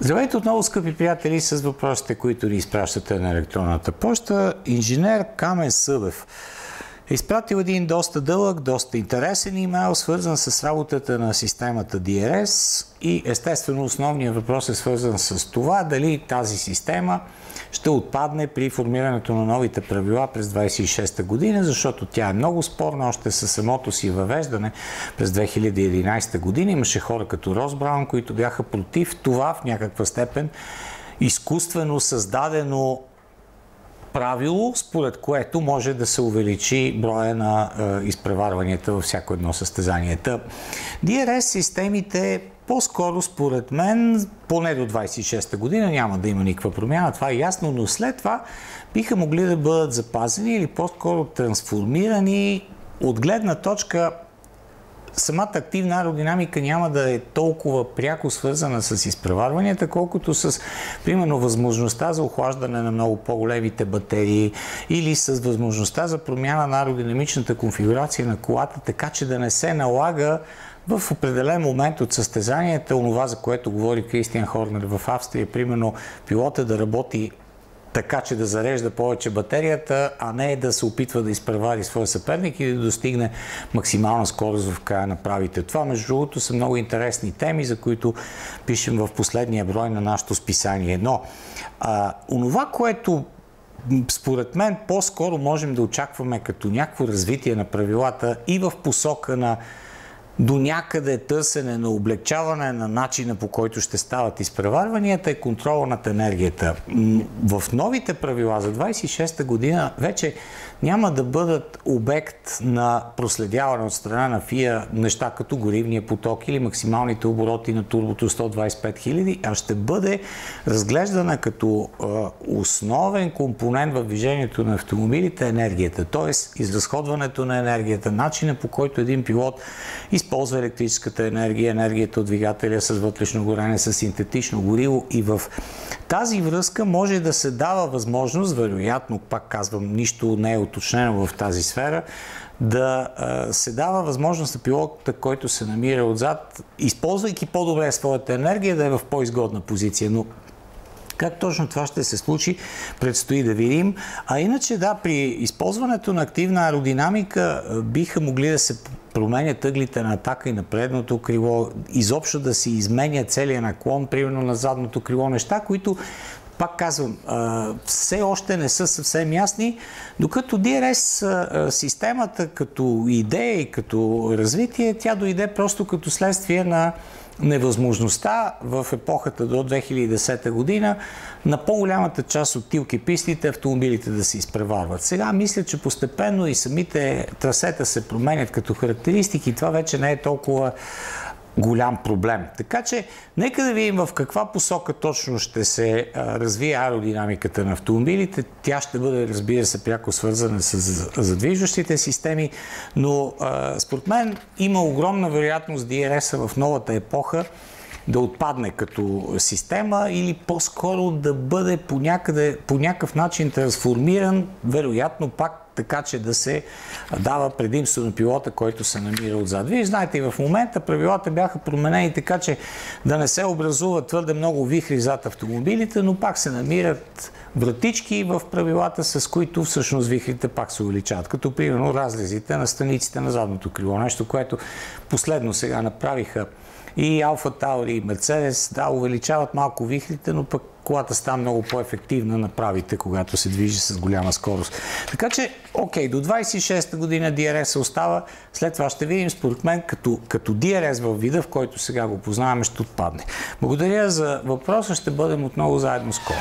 Здравейте отново, скъпи приятели, с въпросите, които ни изпращате на електронната почта. Инженер Камен Събев е изпратил един доста дълъг, доста интересен имейл, свързан с работата на системата DRS и естествено основният въпрос е свързан с това дали тази система ще отпадне при формирането на новите правила през 26-та година, защото тя е много спорна още със самото си въвеждане през 2011 година. Имаше хора като Рос Браун, които бяха против това в някаква степен изкуствено създадено правило, според което може да се увеличи броя на е, изпреварванията във всяко едно състезание. DRS системите по-скоро, според мен, поне до 26-та година няма да има никаква промяна, това е ясно, но след това биха могли да бъдат запазени или по-скоро трансформирани от гледна точка самата активна аеродинамика няма да е толкова пряко свързана с изпреварванията, колкото с, примерно, възможността за охлаждане на много по-големите батерии или с възможността за промяна на аеродинамичната конфигурация на колата, така че да не се налага в определен момент от състезанията, онова за което говори Кристиан Хорнер в Австрия, примерно пилота да работи така, че да зарежда повече батерията, а не да се опитва да изпревари своя съперник и да достигне максимална скорост в края на правите. Това, между другото, са много интересни теми, за които пишем в последния брой на нашето списание. Но а, онова, което според мен по-скоро можем да очакваме като някакво развитие на правилата и в посока на до някъде търсене на облегчаване на начина по който ще стават изпреварванията е контрола над енергията. В новите правила за 26-та година вече няма да бъдат обект на проследяване от страна на ФИА неща като горивния поток или максималните обороти на турбото 125 000, а ще бъде разглеждана като основен компонент в движението на автомобилите енергията, т.е. изразходването на енергията, начина по който един пилот използва електрическата енергия, енергията от двигателя с вътрешно горене, с синтетично гориво и в тази връзка може да се дава възможност, вероятно, пак казвам, нищо не е уточнено в тази сфера, да се дава възможност на пилота, който се намира отзад, използвайки по-добре своята енергия, да е в по-изгодна позиция. Но как точно това ще се случи, предстои да видим. А иначе да, при използването на активна аеродинамика биха могли да се променят ъглите на атака и на предното крило, изобщо да се изменя целият наклон, примерно на задното крило, неща, които пак казвам, все още не са съвсем ясни, докато DRS системата като идея и като развитие, тя дойде просто като следствие на невъзможността в епохата до 2010 година на по-голямата част от тилки пистите автомобилите да се изпреварват. Сега мисля, че постепенно и самите трасета се променят като характеристики. Това вече не е толкова голям проблем. Така че, нека да видим в каква посока точно ще се развие аеродинамиката на автомобилите. Тя ще бъде, разбира се, пряко свързана с задвижващите системи, но според мен има огромна вероятност DRS в новата епоха да отпадне като система или по-скоро да бъде по някакъв начин трансформиран, вероятно пак така че да се дава предимство на пилота, който се намира отзад. Вие знаете, и в момента правилата бяха променени така, че да не се образуват твърде много вихри зад автомобилите, но пак се намират вратички в правилата, с които всъщност вихрите пак се увеличават. Като примерно разлезите на страниците на задното крило. Нещо, което последно сега направиха и Алфа Таури и Мерцедес, да, увеличават малко вихрите, но пък колата става много по-ефективна на правите, когато се движи с голяма скорост. Така че, окей, до 26-та година DRS остава, след това ще видим, според мен, като, като DRS в вида, в който сега го познаваме, ще отпадне. Благодаря за въпроса, ще бъдем отново заедно скоро.